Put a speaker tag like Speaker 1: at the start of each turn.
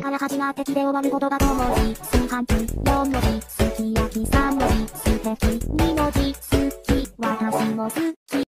Speaker 1: から始まってきで終わることだと文字。炊飯器、4文字。すき焼き3文字。素き、2文字。好き、私も好